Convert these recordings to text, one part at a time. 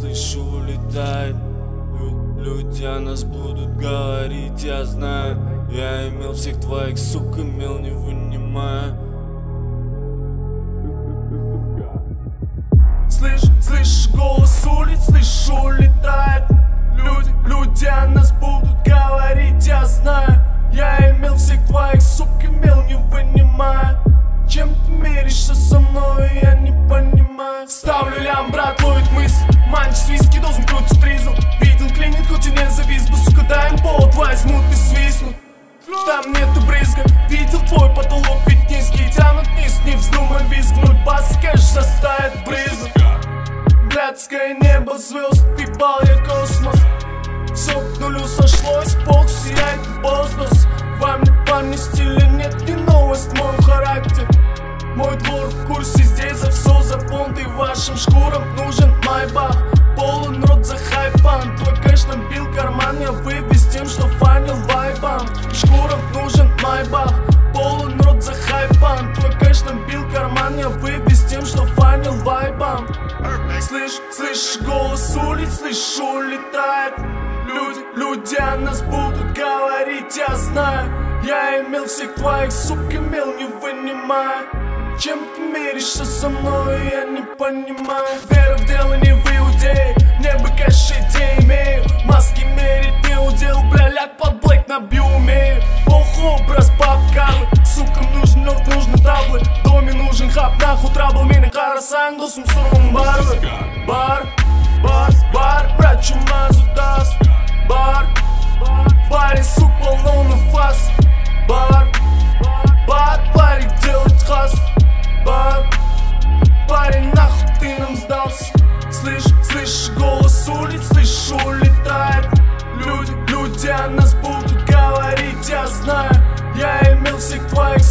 слышу, улетает. Лю- Люди о нас будут говорить, я знаю. Я имел всех твоих, сук, имел, не вынимая. Слышь, слышь, голос улиц, Блядское небо звезд, пипал я космос. Все к нулю сошлось, бог сияет воздух Вам вам не стиля нет, не новость, мой характер. Мой двор в курсе, здесь за все за понты Вашим шкурам нужен майбах. Полон рот за хайпан. Твой кэш набил карман, я выбез тем, что фанил вайбам Шкурам нужен майбах. Полон рот за хайпан. Твой кэш набил карман, я выбез тем, что фанил вайбам Слышь, слышь, голос улиц, слышу, улетает. Люди, люди о нас будут говорить, я знаю. Я имел всех твоих, сук, имел, не вынимая. Чем ты меришься со мной, я не понимаю. Вера в дело не в бы кэш идей имею. Маски мерить не удел, бля, ляг под блэк набью умею. Бог образ папкалы Сукам нужен лед, нужны таблы. В доме нужен хаб, нахуй трабл Меня харасан, досум сурум барвы Бар, бар, бар Брат, чумазу даст Бар, парень, сук, полно фас Бар, бар, парень делает хас Бар, парень, нахуй ты нам сдался Слышь, слышь, голос улиц, слышу, улетает Люди, люди о нас будут говорить, я знаю Я имел всех твоих,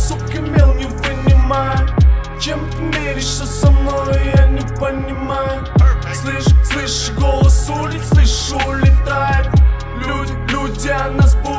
Слышь, слышь, голос улиц, слышу, улетает. Люди, люди о нас будут